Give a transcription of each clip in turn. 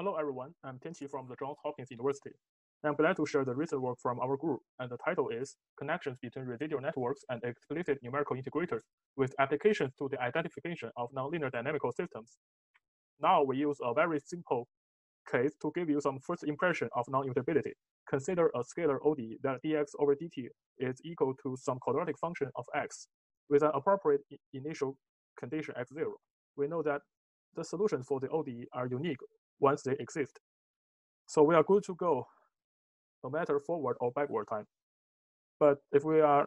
Hello, everyone. I'm Tianqi from the Johns Hopkins University. I'm glad to share the recent work from our group, and the title is Connections Between Residual Networks and Explicit Numerical Integrators with Applications to the Identification of Nonlinear Dynamical Systems. Now we use a very simple case to give you some first impression of non-invertibility. Consider a scalar ODE that dx over dt is equal to some quadratic function of x with an appropriate initial condition x0. We know that the solutions for the ODE are unique once they exist. So we are good to go, no matter forward or backward time. But if we are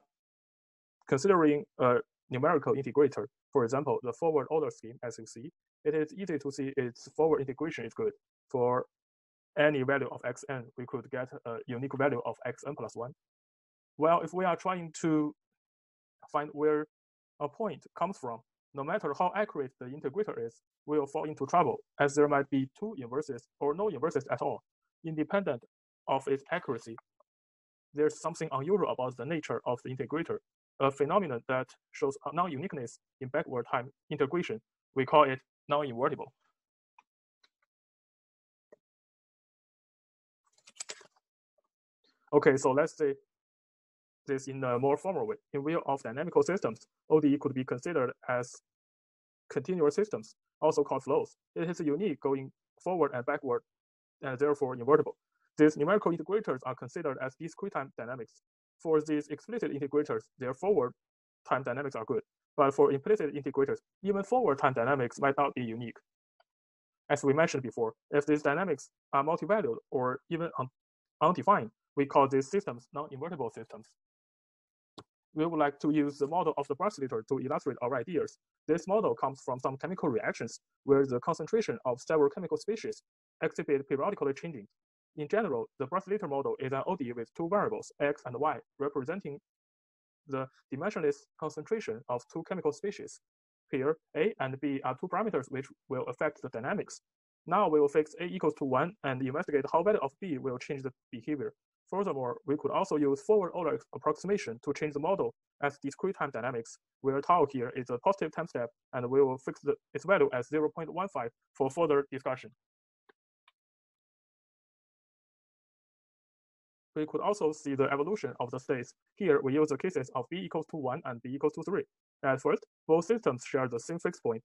considering a numerical integrator, for example, the forward Euler scheme, as you see, it is easy to see its forward integration is good. For any value of xn, we could get a unique value of xn plus 1. Well, if we are trying to find where a point comes from, no matter how accurate the integrator is, will fall into trouble, as there might be two inverses or no inverses at all, independent of its accuracy. There's something unusual about the nature of the integrator, a phenomenon that shows non-uniqueness in backward time integration. We call it non-invertible. Okay, so let's say this in a more formal way. In view of dynamical systems, ODE could be considered as continuous systems, also called flows. It is unique going forward and backward, and therefore invertible. These numerical integrators are considered as discrete time dynamics. For these explicit integrators, their forward time dynamics are good. But for implicit integrators, even forward time dynamics might not be unique. As we mentioned before, if these dynamics are multi-valued or even un undefined, we call these systems non-invertible systems we would like to use the model of the Brusselator to illustrate our ideas. This model comes from some chemical reactions where the concentration of several chemical species exhibit periodically changing. In general, the Brusselator model is an ODE with two variables, x and y, representing the dimensionless concentration of two chemical species. Here, A and B are two parameters which will affect the dynamics. Now we will fix A equals to 1 and investigate how value of B will change the behavior. Furthermore, we could also use forward Euler approximation to change the model as discrete time dynamics, where tau here is a positive time step, and we will fix the, its value as 0.15 for further discussion. We could also see the evolution of the states. Here, we use the cases of b equals to 1 and b equals to 3. At first, both systems share the same fixed point.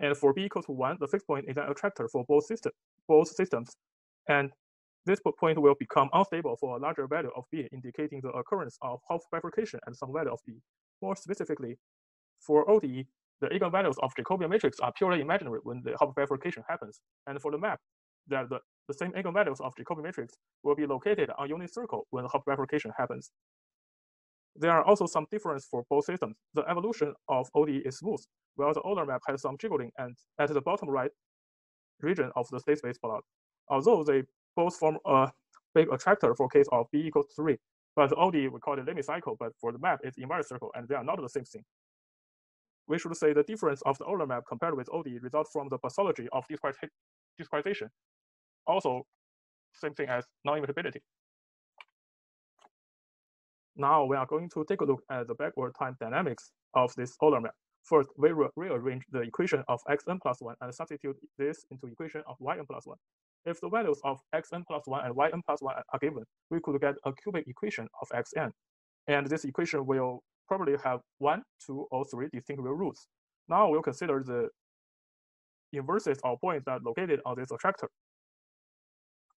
And for b equals to 1, the fixed point is an attractor for both, system, both systems. And this point will become unstable for a larger value of b, indicating the occurrence of Hopf bifurcation at some value of b. More specifically, for ODE, the eigenvalues of Jacobian matrix are purely imaginary when the Hopf bifurcation happens. And for the map, that the, the same eigenvalues of Jacobian matrix will be located on unit circle when the Hopf bifurcation happens. There are also some difference for both systems. The evolution of ODE is smooth, while the Euler map has some jiggling and at the bottom right region of the state space plot. Although they both form uh, a big attractor for case of b equals 3. But the OD, we call it limit cycle, but for the map, it's invariant circle, and they are not the same thing. We should say the difference of the Euler map compared with OD results from the pathology of discretization. Also, same thing as non-invertibility. Now we are going to take a look at the backward time dynamics of this Euler map. First, we re rearrange the equation of xn plus 1 and substitute this into equation of yn plus 1. If the values of xn plus 1 and yn plus 1 are given, we could get a cubic equation of xn. And this equation will probably have one, two, or three distinct real roots. Now we'll consider the inverses of points that are located on this attractor,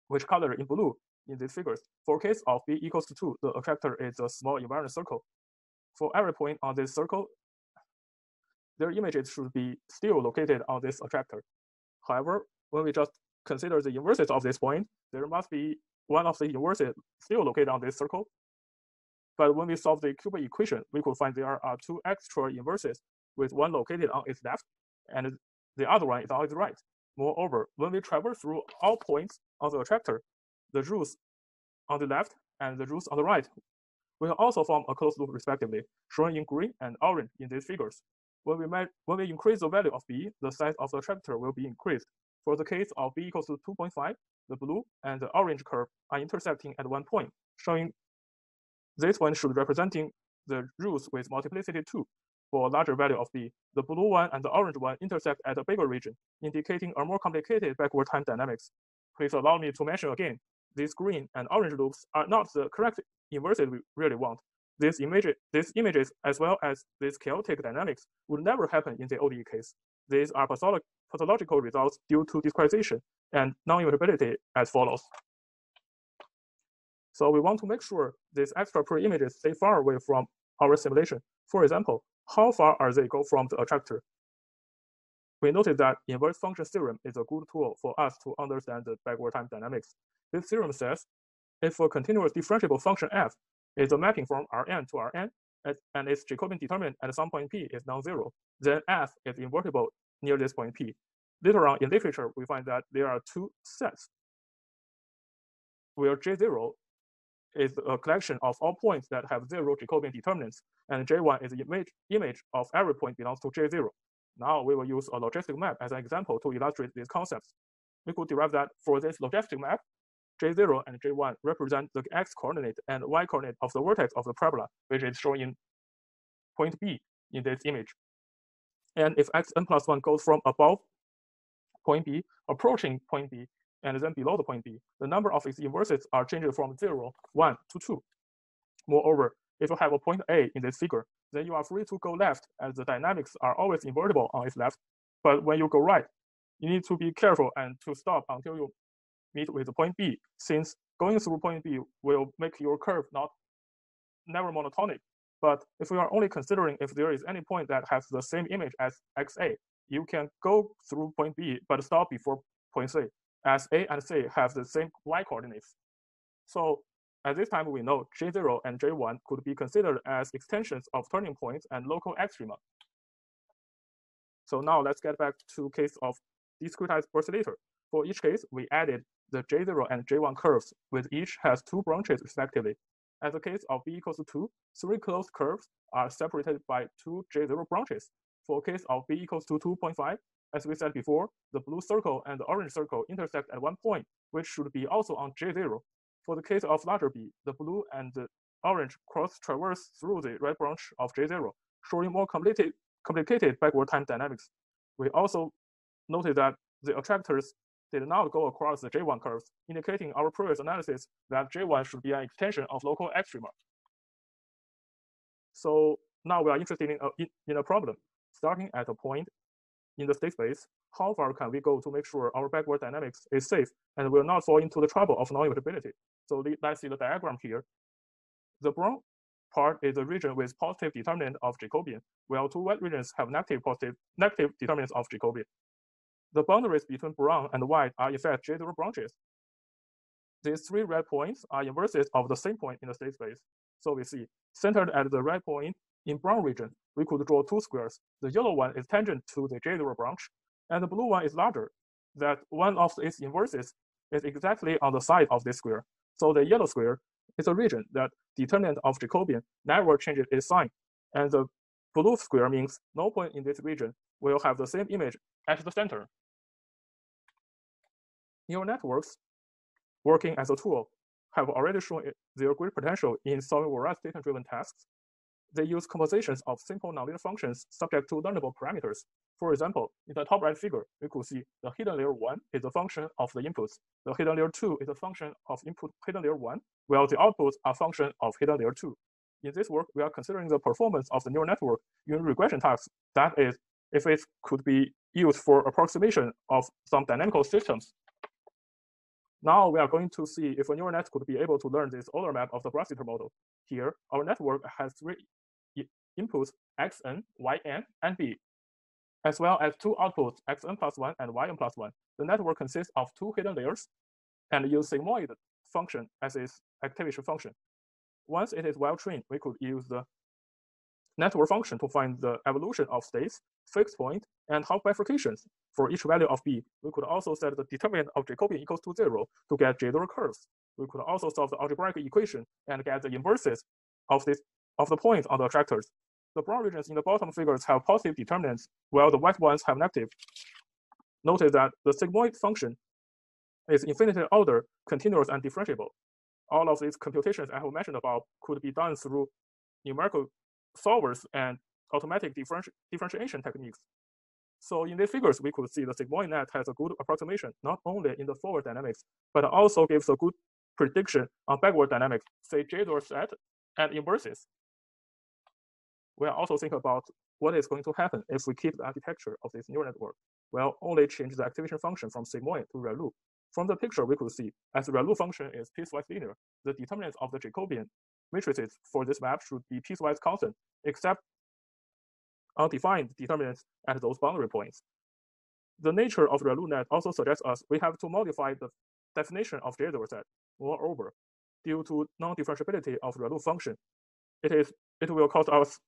which color in blue in these figures. For case of b equals to 2, the attractor is a small invariant circle. For every point on this circle, their images should be still located on this attractor. However, when we just consider the inverses of this point, there must be one of the inverses still located on this circle. But when we solve the cubic equation, we could find there are two extra inverses with one located on its left and the other one is on its right. Moreover, when we traverse through all points on the attractor, the roots on the left and the roots on the right will also form a closed loop respectively, shown in green and orange in these figures. When we, when we increase the value of b, the size of the attractor will be increased. For the case of b equals to 2.5, the blue and the orange curve are intersecting at one point, showing this one should representing the roots with multiplicity 2. for a larger value of b. The blue one and the orange one intersect at a bigger region, indicating a more complicated backward time dynamics. Please allow me to mention again, these green and orange loops are not the correct inverses we really want. These, image, these images, as well as these chaotic dynamics, would never happen in the ODE case. These are pathological results due to discretization and non-invertibility as follows. So we want to make sure these extra pre-images stay far away from our simulation. For example, how far are they go from the attractor? We noted that inverse function theorem is a good tool for us to understand the backward time dynamics. This theorem says if a continuous differentiable function f is a mapping from Rn to Rn, and its Jacobian determinant at some point p is non-zero, then f is invertible near this point p. Later on in literature, we find that there are two sets where J0 is a collection of all points that have zero Jacobian determinants, and J1 is the image, image of every point belongs to J0. Now we will use a logistic map as an example to illustrate these concepts. We could derive that for this logistic map, J0 and J1 represent the x coordinate and y coordinate of the vertex of the parabola, which is shown in point B in this image. And if xn plus 1 goes from above point B, approaching point B, and then below the point B, the number of its inverses are changed from 0, 1 to 2. Moreover, if you have a point A in this figure, then you are free to go left as the dynamics are always invertible on its left. But when you go right, you need to be careful and to stop until you meet with point B, since going through point B will make your curve not never monotonic. But if we are only considering if there is any point that has the same image as XA, you can go through point B but stop before point C, as A and C have the same y coordinates. So at this time, we know J0 and J1 could be considered as extensions of turning points and local extrema. So now let's get back to case of discretized oscillator. For each case, we added the J0 and J1 curves, with each has two branches respectively. As the case of B equals to 2, three closed curves are separated by two J0 branches. For a case of B equals to 2.5, as we said before, the blue circle and the orange circle intersect at one point, which should be also on J0. For the case of larger B, the blue and the orange cross traverse through the red branch of J0, showing more complicated, complicated backward time dynamics. We also noted that the attractors did not go across the J1 curves, indicating our previous analysis that J1 should be an extension of local extrema. So now we are interested in a, in, a problem. Starting at a point in the state space, how far can we go to make sure our backward dynamics is safe and will not fall into the trouble of non-invertibility? So let's see the diagram here. The brown part is a region with positive determinant of Jacobian, while two white regions have negative positive negative determinants of Jacobian. The boundaries between brown and white are in fact J0 branches. These three red points are inverses of the same point in the state space. So we see, centered at the red point in brown region, we could draw two squares. The yellow one is tangent to the J0 branch, and the blue one is larger, that one of its inverses is exactly on the side of this square. So the yellow square is a region that determinant of Jacobian never changes its sign. And the blue square means no point in this region will have the same image at the center. Neural networks working as a tool have already shown their great potential in solving various data-driven tasks. They use compositions of simple nonlinear functions subject to learnable parameters. For example, in the top right figure, we could see the hidden layer 1 is a function of the inputs. The hidden layer 2 is a function of input hidden layer 1, while the outputs are function of hidden layer 2. In this work, we are considering the performance of the neural network in regression tasks. That is, if it could be used for approximation of some dynamical systems now we are going to see if a neural net could be able to learn this Euler map of the Brusselator model. Here, our network has three inputs, xn, yn, and b, as well as two outputs, xn plus 1 and yn plus 1. The network consists of two hidden layers and use sigmoid function as its activation function. Once it is well trained, we could use the network function to find the evolution of states, fixed point, and Hopf bifurcations. For each value of b, we could also set the determinant of Jacobian equals to zero to get J0 curves. We could also solve the algebraic equation and get the inverses of this of the points on the attractors. The brown regions in the bottom figures have positive determinants, while the white ones have negative. Notice that the sigmoid function is infinite order, continuous, and differentiable. All of these computations I have mentioned above could be done through numerical solvers and automatic differenti differentiation techniques. So in these figures, we could see the sigmoid net has a good approximation, not only in the forward dynamics, but also gives a good prediction on backward dynamics, say J-door set and inverses. We'll also think about what is going to happen if we keep the architecture of this neural network. We'll only change the activation function from sigmoid to ReLU. From the picture, we could see as the ReLU function is piecewise linear, the determinants of the Jacobian matrices for this map should be piecewise constant, except undefined determinants at those boundary points. The nature of ReLUNet also suggests us we have to modify the definition of J-door set. Moreover, due to non-differentiability of ReLU function, it is it will cost us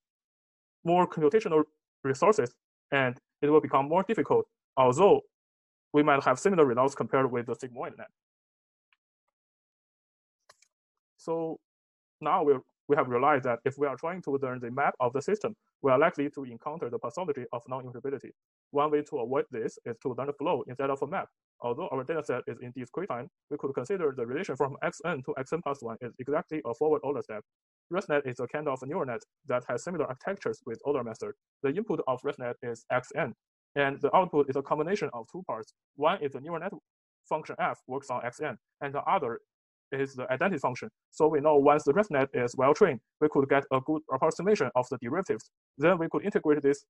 more computational resources and it will become more difficult, although we might have similar results compared with the sigmoid net. So now we we have realized that if we are trying to learn the map of the system, we are likely to encounter the pathology of non-invertibility. One way to avoid this is to learn the flow instead of a map. Although our dataset is in discrete time, we could consider the relation from xn to xn plus 1 is exactly a forward Euler step. ResNet is a kind of neural net that has similar architectures with Euler method. The input of ResNet is xn, and the output is a combination of two parts. One is the neural net function f works on xn, and the other is the identity function. So we know once the ResNet is well trained, we could get a good approximation of the derivatives. Then we could integrate this,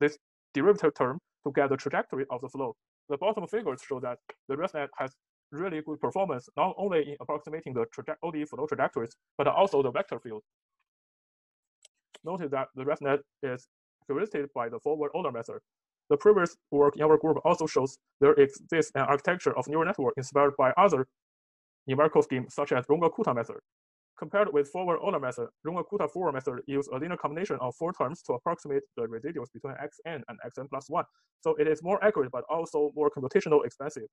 this derivative term to get the trajectory of the flow. The bottom figures show that the ResNet has really good performance, not only in approximating the ODE flow trajectories, but also the vector field. Notice that the ResNet is heuristic by the forward Euler method. The previous work in our group also shows there exists an architecture of neural network inspired by other numerical schemes such as Runge-Kutta method. Compared with forward Euler method, Runge-Kutta forward method uses a linear combination of four terms to approximate the residuals between xn and xn plus 1. So it is more accurate, but also more computational expensive.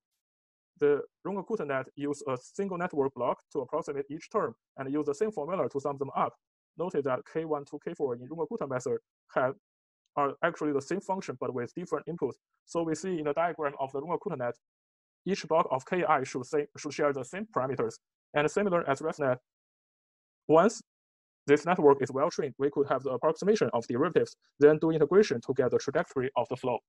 The Runge-Kutta net use a single network block to approximate each term and use the same formula to sum them up. Notice that K1 to K4 in Runge-Kutta method have are actually the same function but with different inputs. So we see in the diagram of the Runge-Kutta net, each block of Ki should, say, should share the same parameters. And similar as ResNet, once this network is well trained, we could have the approximation of derivatives, then do integration to get the trajectory of the flow.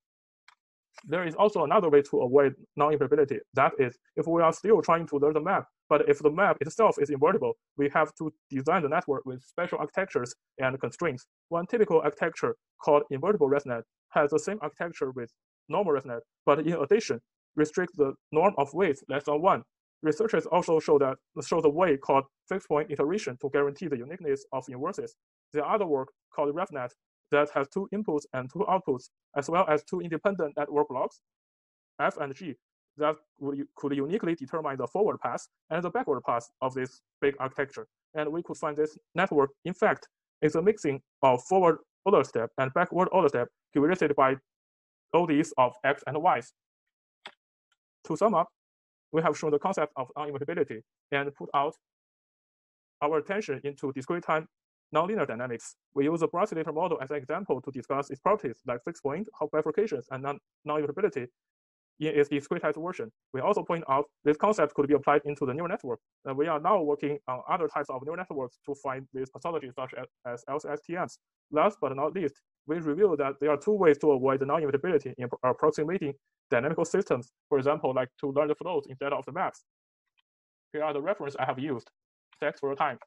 There is also another way to avoid non-invertibility. That is, if we are still trying to learn the map, but if the map itself is invertible, we have to design the network with special architectures and constraints. One typical architecture called invertible ResNet has the same architecture with normal ResNet, but in addition, restrict the norm of weights less than one. Researchers also show that show the way called fixed point iteration to guarantee the uniqueness of inverses. The other work called RevNet that has two inputs and two outputs, as well as two independent network blocks, F and G, that could uniquely determine the forward path and the backward path of this big architecture. And we could find this network, in fact, is a mixing of forward Euler step and backward Euler step heuristic by ODEs of X and Y's. To sum up, we have shown the concept of uninvertibility and put out our attention into discrete time nonlinear dynamics. We use the oscillator model as an example to discuss its properties like fixed point, Hopf bifurcations, and non-invertibility in its discretized version. We also point out this concept could be applied into the neural network. And we are now working on other types of neural networks to find these pathologies such as, as LSTMs. Last but not least, we revealed that there are two ways to avoid the non-invertibility in approximating dynamical systems, for example, like to learn the flows instead of the maps. Here are the references I have used. Thanks for your time.